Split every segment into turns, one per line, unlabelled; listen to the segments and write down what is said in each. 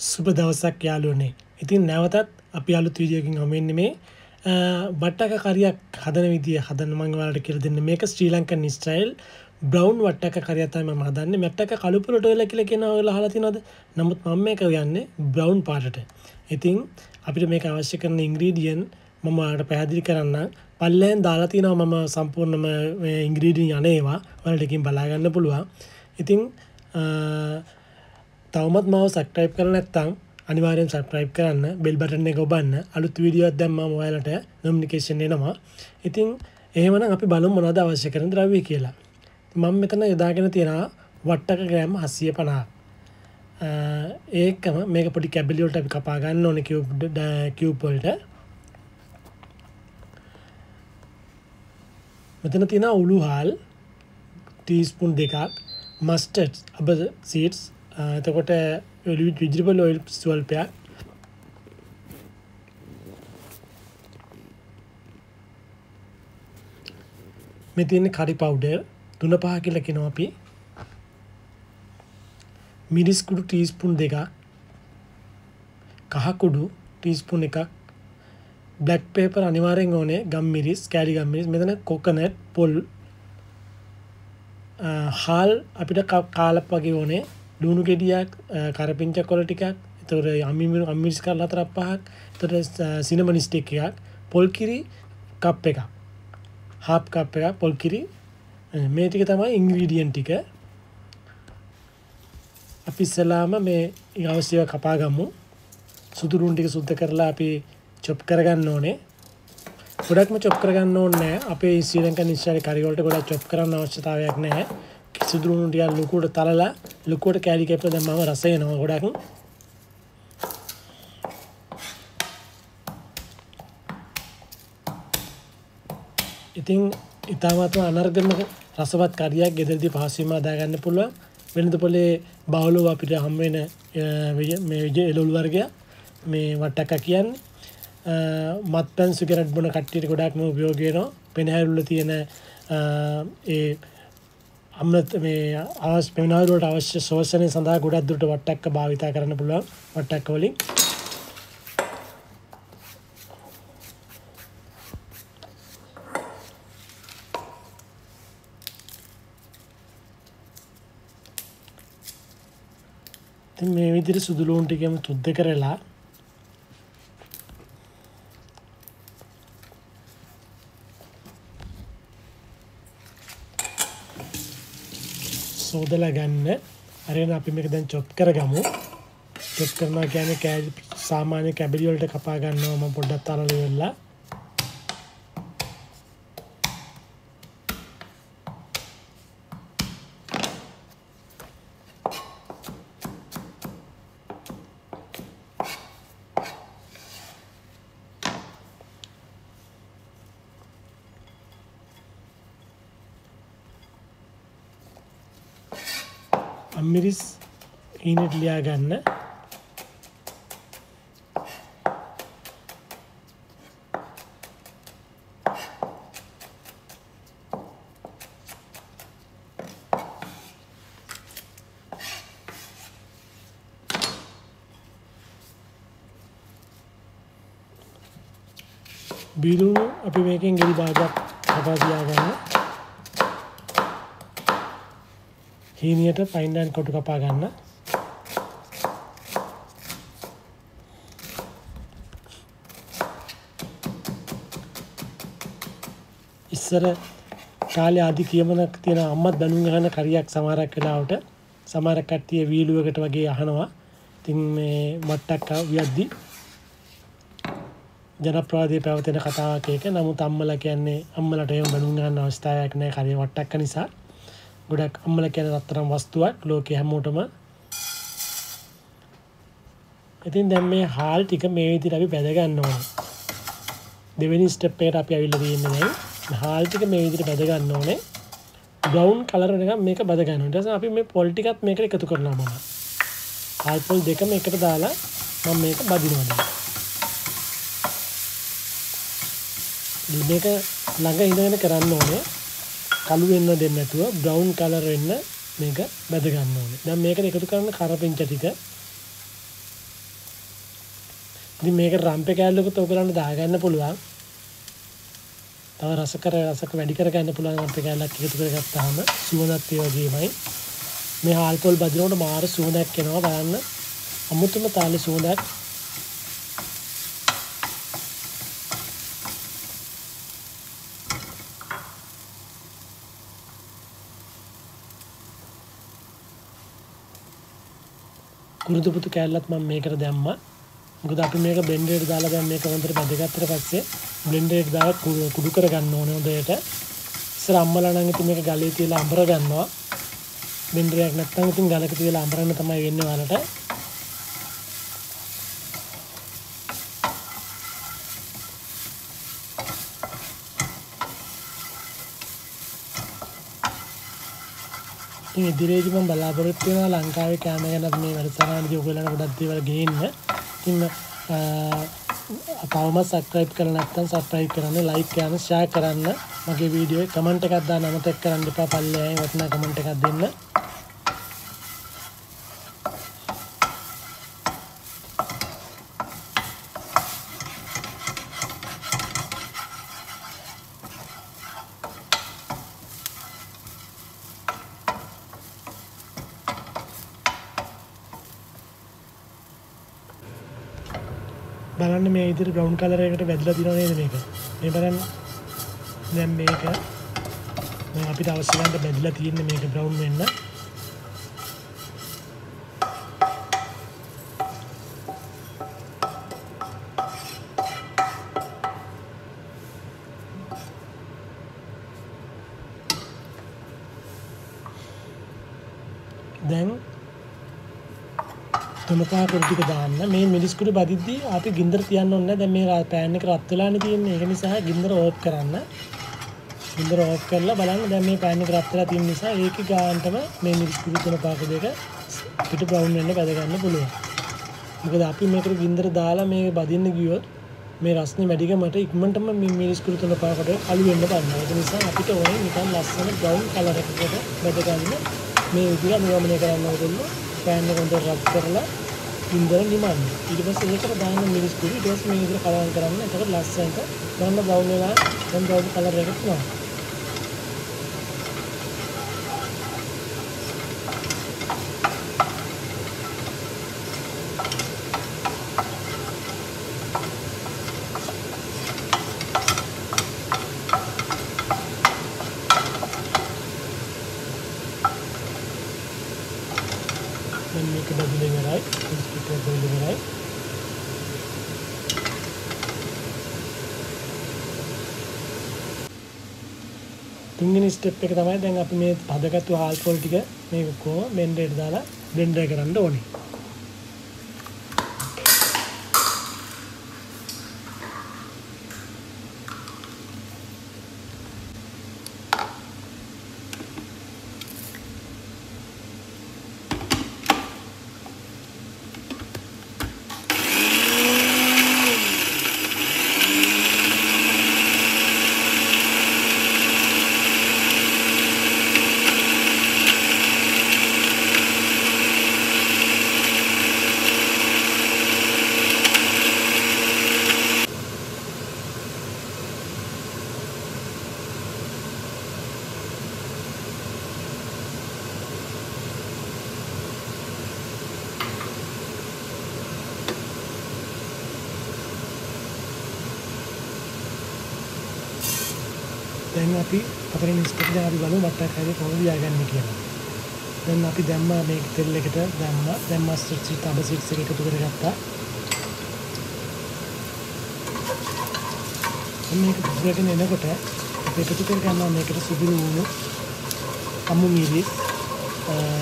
සුබ දවසක් යාලුවනේ ඉතින් නැවතත් අපි අලුත් වීඩියෝකින් හමෙන්න මේ බට්ටක කරයක් හදන විදිිය හදන මංගවලට කියර දෙන්න. මේක ශ්‍රී ලංකන් නිස්ටයිල් බ්‍රවන්් වට්ටක කරයතම මදන්න මැට්ටක කළුපුලට වෙල කියල කෙන ඔල හලතිනොද නමුත් මම එක යන්න බ්‍රවන්් පාටට. ඉතිං අපිට මේක අවශ්‍ය කරන ඉංග්‍රීඩියන් මමට පැහැදිලි කරන්න පල්ලෑන් දාලාතිනව මම සම්පූර්ණම ඉංග්‍රීඩින් යනේවා වලටකින් බලාගන්න පුළුවන්. ඉතිං තවමත් මාව සක්ටයිප් කරන නැත්තං අනිවාරෙන් සප්‍රයිප් කරන්න බෙල් බටන එක ඔබන්න. අලුත් විඩියෝත් දැම්ම මොයිලට නොමිනිකේෂන් එනවා. ඉතින් ඒමන අපි බලු මොනද අවශ්‍ය කරන ද්‍රවී කියලා. මං මෙතන යොදාගෙන තියෙනවා වට්ටක ග්‍රෑම් හස්සිය පනා ඒකම මේක පොඩි කැබිලියෝට අපි කපාගන්න ඕන කිව්පොල්ට මෙතන තියෙන උළු හාල් ටීස්පුන් දෙකක් මස්ටඩ් අබ සීටස් එතකොට විජිබල් ඔයිල් ස්වල්පයක් මෙ තියන්නේ කරි පව්ඩර් තුන පහ කියලකෙන අපි මිරිස්කුඩු ටීස්පුන් දෙකක් කහකුඩු ටීස්පුන් එකක් බ්ලක් පේපර් අනිවාරෙන් ඕනේ ගම් මිරිස් කෑලි ගම්මිරිස් මෙතන කොකනැට් පොල් හාල් අපිට කාලප් වගේ ඕනේ ලුණු ගෙඩියක් කරපිංච කොල ටිකක් එතොට අමිමිරු අම්මිස් කර අතර පහක් තොට සිනමනිස්ටික් එකක් පොල්කිරි කප් එක හාප් කප් එක පොල්කිරි මේ ටික තමයි ඉංග්‍රීඩියන් ටික. අපි ඉස්සලාම මේ අවශ්‍යව කපාගම්මු සුදුරුන් ටික සුද්ධ කරලා අපි චොප් කරගන්න ඕනේ. ගොඩක්ම චොප් කරගන්න ඕන්නෑ අපේ ශ්‍රීලංක නිශ්චාරි කරිවලට ගොඩක් චොප් කරන්න අවශ්‍යතාවයක් නෑ සිදුරුණු ටිකක් ලොකුවට තලලා ලොකුවට කෑලි කැප්ප දැම්මම රස එනවා ගොඩක්. ඉතින් ඉතාමත්ම අනර්ගම රසවත් කරියක් ගෙදරදි පහසුවීම අදාගන්න පුළුවන්. වෙනද පොලේ බවලෝ අපිට හම්වෙන මේ විජ එලොල් වර්ගය මේ වට්ටක්ක කියන්නේ. මත්පැන් සුගරට් බොන කට්ටියට ගොඩක්ම උපයෝගයනවා පෙනහැරුල්ල තියෙන ඒ අම්ලත් මේ අවස් පෙනවරුවට අවශ්‍ය ශෝෂණය සඳහා ගොඩක් දුරට වට්ටක්ක භාවිතා කරන්න පුළුවන් වට්ටක්ක වලින්. මේ විදිහට සුදු ලූණු ටිකම තුද්ද කරලා සෝදලා ගන්න. අරගෙන අපි මේක දැන් චොප් කරගමු. චොප් කරනවා කියන්නේ කෑලි සාමාන්‍ය කැබලි වලට කපා ගන්නවා මම පොඩ්ඩක් තරල වෙලා. අම්මිරිස් හීනට ලියා ගන්න බිරුණු අපි මේකෙන් ගෙඩි භාගයක් කපා තියාගන්න. හීනියට පයින්ඩන් කොටු කපා ගන්න. ඉස්සර කාලය ආදි කියමනක් තියෙන අම්මත් දැනුම් ගහන කරියක් සමහරක් වෙලාවට සමහරක් කට්ටිය වීලුවකට වගේ අහනවා. ඉතින් මේ මට්ටක් වියද්දි ජනප්‍රවාදය පැවතෙන කතාවක් ඒක. නමුත් අම්මලා කියන්නේ අම්මලට එහෙම බඳුන් ගන්න අවස්ථාවක් නැහැ කරිය වට්ටක්ක නිසා. ගොඩක් අම්මල කියන රත්තරම් වස්තුවක් ලෝක හැමෝටම. ඉතින් දැන් මේ හාල් ටික මේ විදිහට අපි බැදගන්න ඕනේ දෙවෙනි ස්ටෙප් එකට අපි අවිල්ල තියෙන්නේ දැන්. හාල් ටික මේ විදිහට බැදගන්න ඕනේ බ්‍රවුන් කලර් එක මේක බැද ගන්න ඕනේ ඊට පස්සේ අපි මේ පොල් ටිකත් මේකට එකතු කරනවා මම. හාල් පොල් දෙකම එකට දාලා මම මේක බදිනවා දැන්. මේක ළඟ ඉඳගෙන කරන්න ඕනේ. කළු වෙන්න දෙන්න නැතුව බ්‍රවුන් කලර් වෙන්න මේක බැද ගන්න ඕනේ. දැන් මේකට එකතු කරන කරපිංච ටික ඉතින් මේක රම්ප කෑල්ලකුත් ඔයගලන්ට දාගන්න පුළුවන්. තව රස කර රසක වැඩි කරගන්න පුළුවන් රම්ප කෑල්ලක් එකතු කරගත්තාම සුවඳත් ඒ වගේමයි. මේ හාල් පොල් බදිනකොට මාර සුවඳක් එනවා බලන්න. අමුතුම තාලේ සුවඳක් කුරුදුපුතු කෑල්ලත් මම මේකට දැම්මා. මොකද අපි මේක බ්ලෙන්ඩර් එකට දාලා දැන් මේක හොඳට බැදගත්තට පස්සේ බ්ලෙන්ඩර් එකට දාලා කුඩු කර ගන්න ඕනේ හොඳට. ඉස්සර අම්මලා නම් ඉතින් මේක ගලේ තියලා අඹර ගන්නවා. බ්ලෙන්ඩර් එකක් නැත්නම් ඉතින් ගලක තියලා අඹරන්න තමයි වෙන්නේ ඔයාලට. ඉතින් ඉදිරියේදී මම බලාපොරොත්තු වෙනවා ලංකාවේ කෑම ගැන මේ වැඩසටහනදී ඔයගොල්ලන්ට ගොඩක් දේවල් ගේන්න. ඉතින් තවම සබස්ක්‍රයිබ් කරලා නැත්නම් සබස්ක්‍රයිබ් කරන්න, ලයික් කරන්න, ෂෙයා කරන්න. මගේ වීඩියෝ එක කමෙන්ට් එකක් දාන්න අමතක කරන්න එපා. පල්ලෙහායින් වටිනා කමෙන්ට් එකක් දෙන්න. බලන්න මේ විදිහට බ්‍රවුන් කලර් එකකට වැදලා තියෙනව නේද මේක? මේ බලන්න. දැන් මේක දැන් අපිට අවශ්‍ය ගන්න බැදලා තියෙන්නේ මේක බ්‍රවුන් වෙන්න. දැන් තුනපා කුරු ටික දාන්න. මේ මිරිස් කුඩු බදිද්දී අපි ගින්දර තියන්න ඕනේ නැහැ. දැන් මේ පෑන් එක රත් වෙලානේ තියෙන්නේ. ඒක නිසා ගින්දර ඕෆ් කරන්න. ගින්දර ඕෆ් කරලා බලන්න. දැන් මේ පෑන් එක රත් වෙලා තියෙන නිසා ඒකේ ගානටම මේ මිරිස් කුඩු තුනපා කුඩු දෙක පිට බ්‍රවුන් වෙන්න බැද ගන්න පුළුවන්. මොකද අපි මේකට ගින්දර දාලා මේක බදින්න ගියොත් මේ රස්නේ වැඩිකමට ඉක්මනටම මේ මිරිස් කුඩු තුනපා කුඩු අලු වෙන්න ගන්නවා. ඒක නිසා අපිට ඕනේ නිකන් ලස්සන බ්‍රවුන් කලර් එකකට බැද ගන්න. මේ විදිහට නියමනය කරන්න ඕගොල්ලෝ පෑන් එක හොඳට රත් කරලා ඉන්දර නිමන්න. ඊට පස්සේ ඒකට දාන්න මිරිස් කුඩු ඊට පස්සේ මේ විදිහට කලවම් කරන්න. එතකොට ලස්සනට බලන්න බ්‍රවුන් වෙලා දැන් බ්‍රවුන් කලර් එකක් තියෙනවා. දැන් මේක බදිලා ඉවරයි. බිස්කිට් එක බදිලා ඉවරයි. තුන්වෙනි ස්ටෙප් එක තමයි දැන් අපි මේ හදගත්තු හාල් පොල් ටික මේක කොහොම බ්ලෙන්ඩරේට දාලා බ්ලෙන්ඩර් කරන්න ඕනේ. දැන් අපි හතරෙනි ස්ටෙප් එක අපි බලමු බට්ටක් හරිය කොහොමද ලියාගන්නේ කියලා. දැන් අපි දැම්මා මේ තෙල් එකට දැම්මා. දැන් මස්ටර්ඩ් සීඩ් අබ සීඩ්ස් එක එකතු කරගත්තා. මේක පුරගෙන එනකොට අපි එකතු කර ගන්නවා මේකට සුදුළු වුණු අමු මිරිස්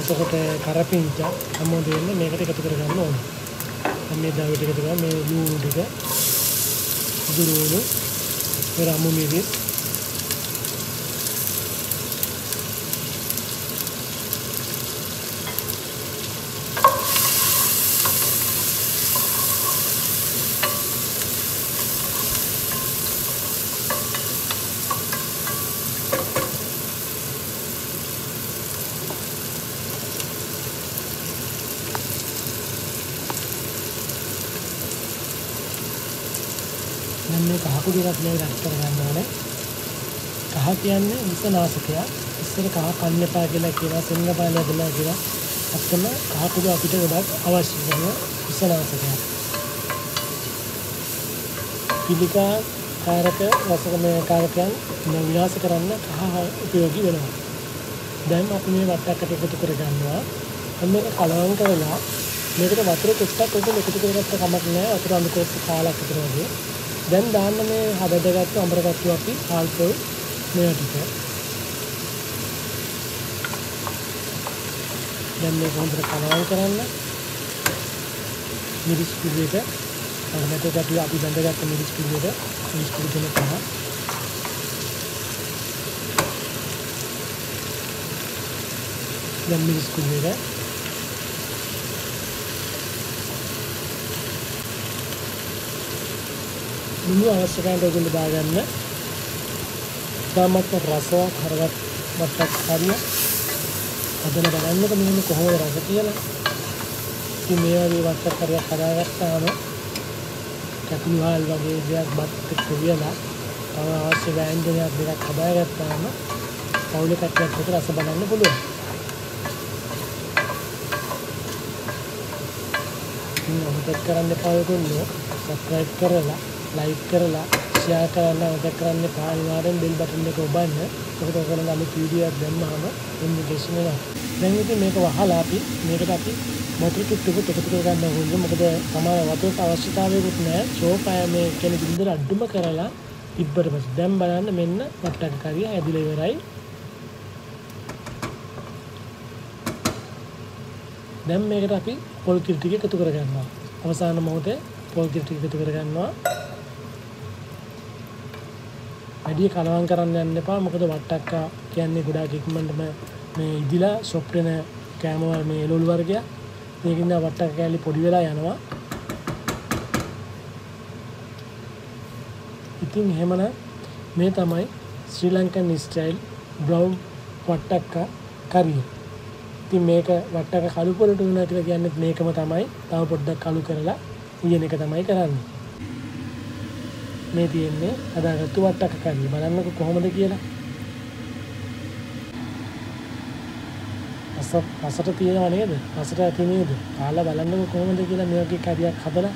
එතකොට කරපිංචා හැමෝම දෙන්න මේකට එකතු කර ගන්න ඕනේ. දැන් මේ දාවිට එකතු කරලා මේ ලූණු ටික සුදුළු වුණු මේ අමු මිරිස් දැන් මේ කහකුඩු එකක් මේ රත් කරගන්න ඕනේ. කහ කියන්නේ විසනාශකයක්. ඉස්සර කහ කන්න එපා කියලා කියනවා සෙංග පාලය දෙලා කියලා. අත්තම කහකුඩු අපිට ගොඩක් අවශ්‍ය කරන විසනාශකයක්. පිළිකා කාරක රසකමය කාරකයන් විනාශ කරන්න කහ උපයෝගී වෙනවා. දැන් අපි මේ වට්ටක්කට එකතු කරගන්නවා. අන්න ඒක කලවම් කරලා මේකට වතුර ටිකක් ඔක එකතු කරගත්ත කමක් නෑ වතුර අඳ කොටස කාලක් විතර වගේ. දැන් දාන්න මේ හදදගත්තු අඹරගත්තු අපි හාල්පොල් මේවා ටික. දැන් මේක හොඳට කලවම් කරන්න. මිරිස් පිළිවෙත නැතත් අපි අපි බඳගත්ත මිරිස් පිළිවෙත මිරිස් පිළිවෙත තමයි දැන් මිරිස් පිළිවෙත මුළු අවශ්‍ය කරන ඔයගොල්ලෝ දාගන්න. තාමත් රසවත් හරවත් වට්ටක් හරිය. හදලා බලන්නකො මෙන්න කොහොමද රස කියලා. ඉතින් මේ වගේ වට්ටක් හරියක් හදාගත්තාම කැකුළු හාල් වගේ දෙයක් බත් එක්ක වියලා තව අවශ්‍ය ව්‍යංජනයක් දෙකක් හදාගත්තාම පවුලේ කට්ටියක් විතර රස බලන්න පුළුවන්. ඉතින් අමතක කරන්න එපා ඔයගොල්ලෝ සබ්ස්ක්‍රයිබ් කරලා ලයික් කරලා ෂෙයා කරන්න අමතක කරන්න එපා අනිවාර්යෙන් බෙල් බටන් එක ඔබන්න. මොකද ඔයගොල්ලෝ අලුත් වීඩියෝ එකක් දැම්මම නොටිෆිකේෂන් එනවා දැන් ඉතින් මේක වහලා අපි මේකට අපි මොටර කිට්ටුකුත් එකතු කරගන්න ඕනේ. මොකද තමයි වතුරට අවශ්‍යතාවයකුත් නැහැ. චෝපය මේ කියන්නේ බින්දර අඩුම කරලා තිබ්බට පස්සේ දැන් බලන්න මෙන්න වට්ටක් කරිය හැදිලා ඉවරයි. දැන් මේකට අපි පොල් කිරි ටික එකතු කරගන්නවා. අවසාන මොහොතේ පොල් කිරි ටික එකතු කරගන්නවා. වැඩි කලවම් කරන්න යන්න එපා. මොකද වට්ටක්කා කියන්නේ ගොඩාක් ඉක්මනටම මේ ඉදිලා සොප් වෙන කෑම මේ එළවලු වර්ගයක්. මේකින්ද වට්ටක්ක කෑලි පොඩි වෙලා යනවා. ඉතින් එහෙමනම් මේ තමයි ශ්‍රී ලංකන් ස්ටයිල් බ්‍රවුන් වට්ටක්කා කරිය. ඉතින් මේක වට්ටක කළු පොලට වුණා කියලා කියන්නේ මේකම තමයි තව පොඩ්ඩක් කළු කරලා උයන එක තමයි කරන්නේ. මේ තියෙන්නේ හදාගත්තු වට්ටක කරිය බලන්නකො කොහොමද කියලා. රස රසට තියෙනව නේද? රසට ඇති නේද? කාලා බලන්නකො කොහොමද කියලා මේ වගේ කරියක් හදලා